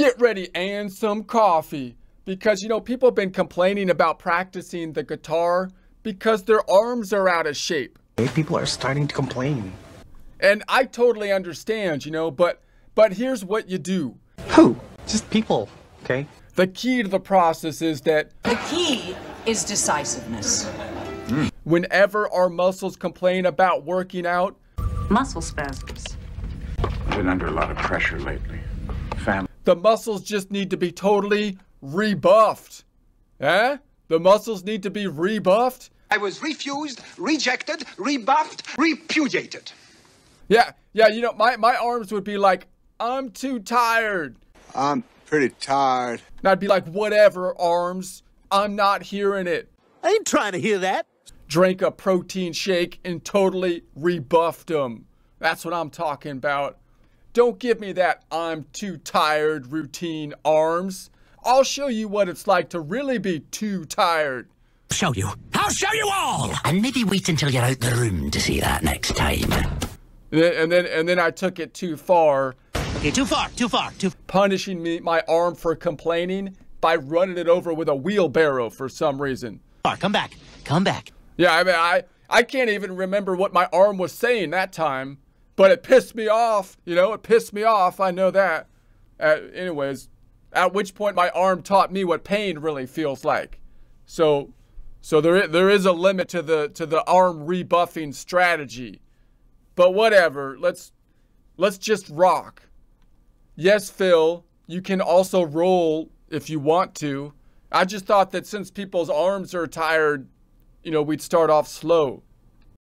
get ready and some coffee. Because, you know, people have been complaining about practicing the guitar because their arms are out of shape. People are starting to complain. And I totally understand, you know, but but here's what you do. Who? Just people, okay? The key to the process is that The key is decisiveness. whenever our muscles complain about working out, Muscle spasms. I've been under a lot of pressure lately. Family. the muscles just need to be totally rebuffed. Eh? The muscles need to be rebuffed? I was refused, rejected, rebuffed, repudiated. Yeah, yeah, you know, my, my arms would be like, I'm too tired. I'm pretty tired. And I'd be like, whatever, arms. I'm not hearing it. I ain't trying to hear that. Drank a protein shake and totally rebuffed them. That's what I'm talking about. Don't give me that I'm too tired routine, arms. I'll show you what it's like to really be too tired. Show you. I'll show you all! And maybe wait until you're out the room to see that next time. And then, and then, and then I took it too far, Okay, too far, too far, too punishing me my arm for complaining by running it over with a wheelbarrow for some reason. far. Come back. Come back. Yeah, I mean, I I can't even remember what my arm was saying that time, but it pissed me off. You know, it pissed me off. I know that. Uh, anyways, at which point my arm taught me what pain really feels like. So, so there there is a limit to the to the arm rebuffing strategy. But whatever. Let's let's just rock. Yes, Phil, you can also roll if you want to. I just thought that since people's arms are tired, you know, we'd start off slow.